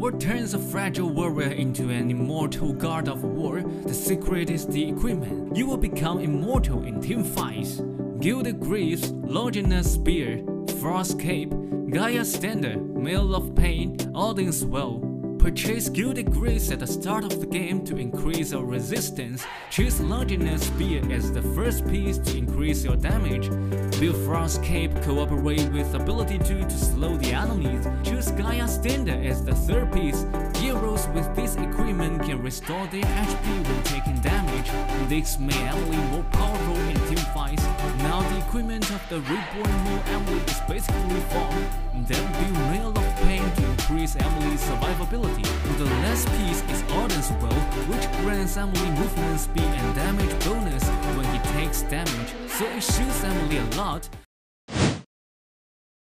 What turns a fragile warrior into an immortal god of war? The secret is the equipment. You will become immortal in team fights. Gilded Greaves, Longinus Spear, Frost Cape, Gaia Standard, Mail of Pain, Odin's Well. Purchase Gilded Greaves at the start of the game to increase your resistance. Choose Longinus Spear as the first piece to increase your damage. Build Frost Cape cooperate with ability 2 to slow the enemies. Choose Standard as the third piece. Heroes with this equipment can restore their HP when taking damage. This may Amily more powerful in team fights. Now the equipment of the reborn new Amily is basically formed. Then build Mail of Pain to increase Amily's survivability. The last piece is Odin's Will, which grants Amily movement speed and damage bonus when he takes damage, so it shoots Amily a lot.